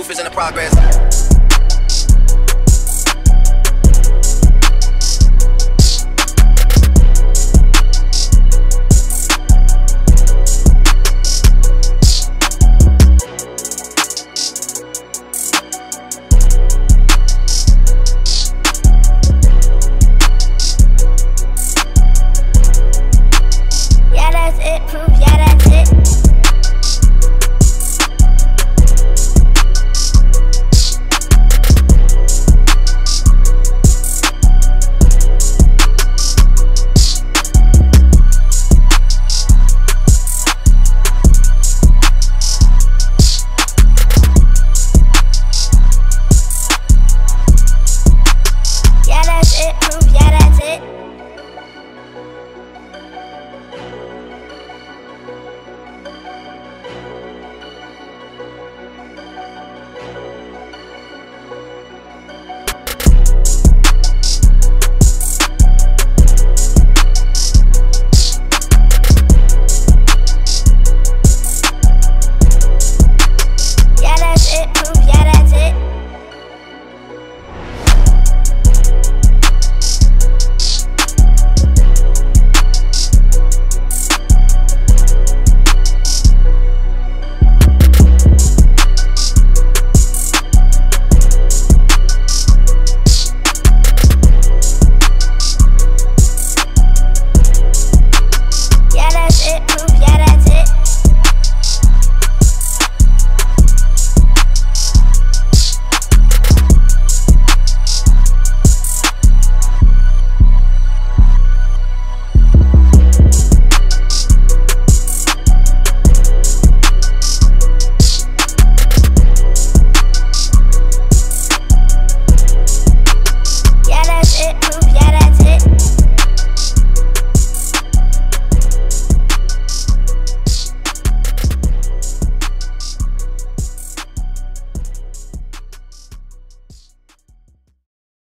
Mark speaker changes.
Speaker 1: proof is in the progress.